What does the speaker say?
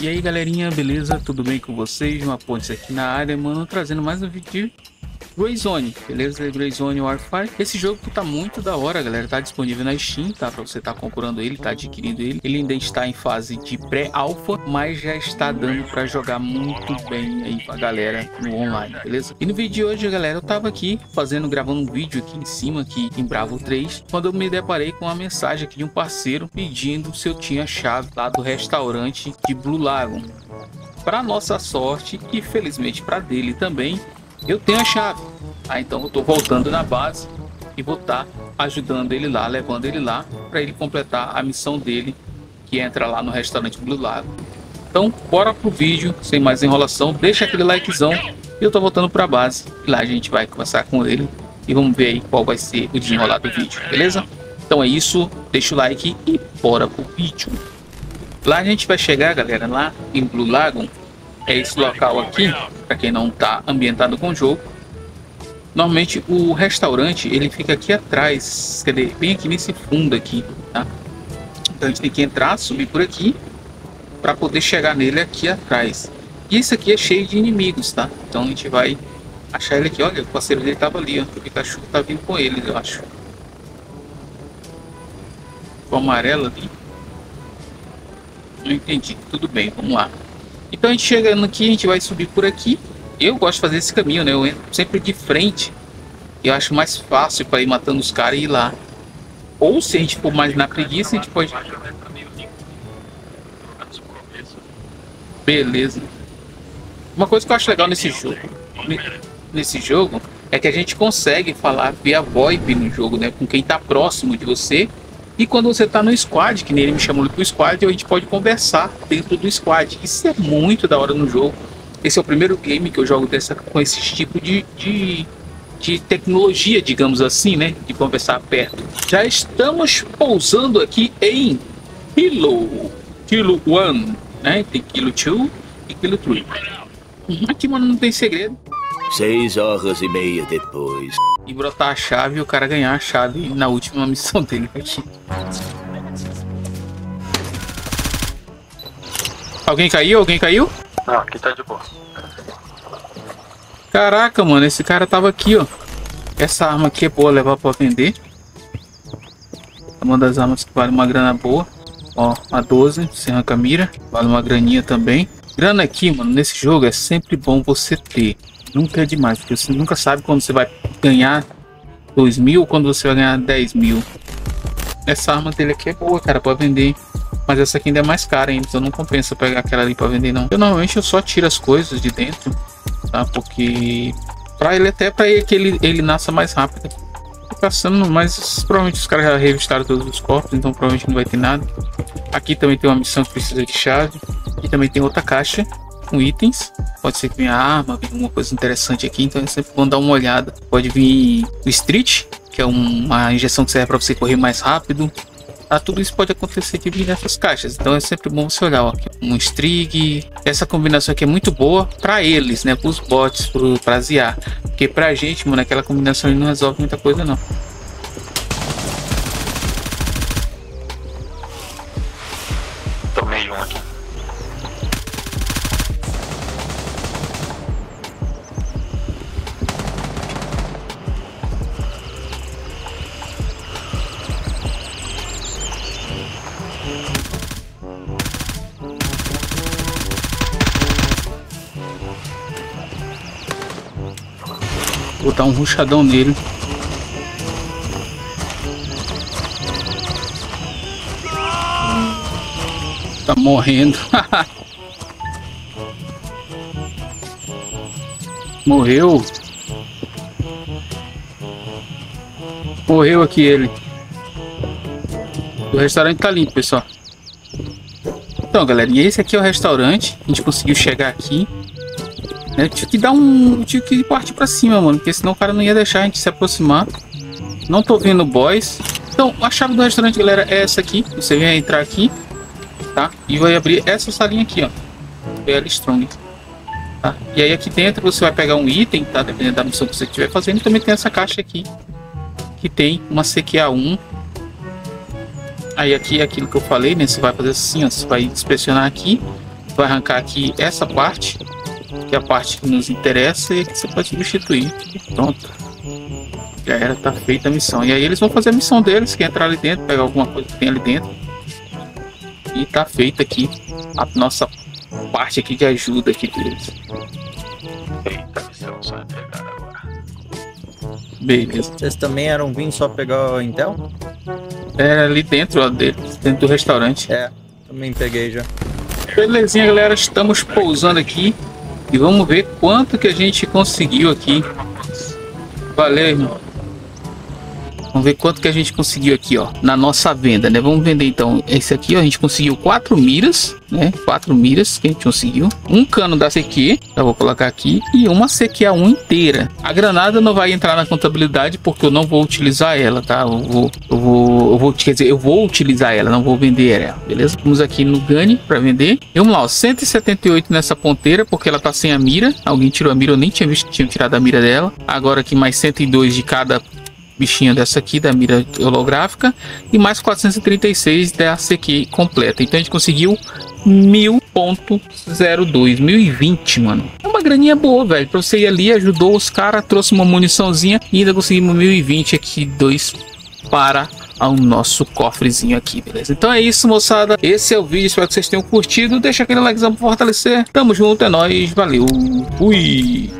E aí galerinha, beleza? Tudo bem com vocês? Uma ponte aqui na área, mano, trazendo mais um vídeo Greyzone, beleza? Greyzone Warfare. Esse jogo tá muito da hora, galera. Tá disponível na Steam, tá? Pra você tá comprando ele, tá adquirindo ele. Ele ainda está em fase de pré-alpha, mas já está dando pra jogar muito bem aí pra galera no online, beleza? E no vídeo de hoje, galera, eu tava aqui fazendo, gravando um vídeo aqui em cima, aqui em Bravo 3, quando eu me deparei com uma mensagem aqui de um parceiro pedindo se eu tinha chave lá do restaurante de Blue Lagoon. Para nossa sorte e felizmente para dele também, eu tenho a chave. Ah, então eu tô voltando na base e vou estar tá ajudando ele lá, levando ele lá para ele completar a missão dele que entra lá no restaurante Blue Lago. Então, bora pro vídeo, sem mais enrolação, deixa aquele likezão e eu tô voltando para a base. E lá a gente vai conversar com ele e vamos ver aí qual vai ser o desenrolar do vídeo, beleza? Então é isso, deixa o like e bora pro vídeo. Lá a gente vai chegar, galera, lá em Blue Lagoon, é esse local aqui, para quem não está ambientado com o jogo. Normalmente o restaurante ele fica aqui atrás, quer dizer, bem aqui nesse fundo aqui, tá? Então a gente tem que entrar, subir por aqui para poder chegar nele aqui atrás. E esse aqui é cheio de inimigos, tá? Então a gente vai achar ele aqui. Olha, o parceiro dele tava ali, ó. O Pikachu tá vindo com ele, eu acho. O amarelo ali. Não entendi. Tudo bem, vamos lá. Então a gente chegando aqui, a gente vai subir por aqui. Eu gosto de fazer esse caminho, né? Eu entro sempre de frente. Eu acho mais fácil para ir matando os caras e ir lá. Ou se a gente for mais na preguiça, a gente pode... Beleza. Uma coisa que eu acho legal nesse jogo, nesse jogo, é que a gente consegue falar via VoIP no jogo, né? Com quem tá próximo de você e quando você está no squad, que nem ele me chamou para squad, a gente pode conversar dentro do squad. Isso é muito da hora no jogo. Esse é o primeiro game que eu jogo dessa, com esse tipo de, de, de tecnologia, digamos assim, né? De conversar perto. Já estamos pousando aqui em Kilo. Kilo 1, né? Tem Kilo 2 e Kilo 3. Aqui, mano, não tem segredo. Seis horas e meia depois. E brotar a chave e o cara ganhar a chave na última missão dele aqui. Alguém caiu? Alguém caiu? Não, aqui tá de boa. Caraca, mano, esse cara tava aqui, ó. Essa arma aqui é boa levar pra vender. É uma das armas que vale uma grana boa. Ó, a 12, sem arranca mira. Vale uma graninha também. Grana aqui, mano, nesse jogo é sempre bom você ter. Nunca é demais, porque você nunca sabe quando você vai ganhar 2 mil ou quando você vai ganhar 10 mil. Essa arma dele aqui é boa, cara, pra vender. Mas essa aqui ainda é mais cara então não compensa pegar aquela ali pra vender, não. Eu normalmente eu só tiro as coisas de dentro, tá? Porque... Pra ele até pra ele, que ele, ele nasça mais rápido. Tô caçando, mas provavelmente os caras já revistaram todos os corpos, então provavelmente não vai ter nada. Aqui também tem uma missão que precisa de chave. E também tem outra caixa com itens. Pode ser que venha arma, venha alguma coisa interessante aqui, então é sempre bom dar uma olhada. Pode vir o Street, que é uma injeção que serve para você correr mais rápido. Ah, tudo isso pode acontecer vir nessas caixas, então é sempre bom você olhar, ó, um Strig. Essa combinação aqui é muito boa para eles, né, para os bots, para ZA. Porque pra gente, mano, aquela combinação não resolve muita coisa não. Botar um ruchadão nele. Tá morrendo. Morreu. Morreu aqui ele. O restaurante tá limpo, pessoal. Então, galera, e esse aqui é o restaurante. A gente conseguiu chegar aqui. Eu tinha que dar um. Eu tinha que partir pra cima, mano. Porque senão o cara não ia deixar a gente se aproximar. Não tô vendo boys. Então, a chave do restaurante, galera, é essa aqui. Você vem entrar aqui, tá? E vai abrir essa salinha aqui, ó. Bela Strong. Tá? E aí aqui dentro você vai pegar um item, tá? Dependendo da missão que você estiver fazendo. E também tem essa caixa aqui. Que tem uma CQA1. Aí aqui é aquilo que eu falei, né? Você vai fazer assim, ó. Você vai inspecionar aqui vai arrancar aqui essa parte, que é a parte que nos interessa, e aqui você pode substituir. Pronto. Já era, tá feita a missão. E aí eles vão fazer a missão deles, que é entrar ali dentro, pegar alguma coisa que tem ali dentro. E tá feita aqui a nossa parte aqui de ajuda aqui deles. Eita, missão só entregar agora. Beleza. Vocês também eram vindo só pegar o Intel? Era ali dentro, ó, deles, dentro do restaurante. É, também peguei já. Belezinha, galera. Estamos pousando aqui. E vamos ver quanto que a gente conseguiu aqui. Valeu, irmão. Vamos ver quanto que a gente conseguiu aqui, ó, na nossa venda, né? Vamos vender então esse aqui, ó, a gente conseguiu quatro miras, né? Quatro miras que a gente conseguiu. Um cano da CQ, eu vou colocar aqui, e uma CQA1 inteira. A granada não vai entrar na contabilidade porque eu não vou utilizar ela, tá? Eu vou, eu vou, eu vou quer dizer, eu vou utilizar ela, não vou vender ela, beleza? Vamos aqui no Gani para vender. E vamos lá, ó, 178 nessa ponteira porque ela tá sem a mira. Alguém tirou a mira, eu nem tinha visto que tinha tirado a mira dela. Agora aqui mais 102 de cada bichinho dessa aqui da mira holográfica e mais 436 da CQ completa. Então a gente conseguiu 1000.02, 1020, mano. É uma graninha boa, velho. Pra você ir ali, ajudou os caras, trouxe uma muniçãozinha e ainda conseguimos 1020 aqui, dois para ao nosso cofrezinho aqui, beleza? Então é isso, moçada. Esse é o vídeo, espero que vocês tenham curtido. Deixa aquele likezão pra fortalecer. Tamo junto, é nóis, valeu, fui!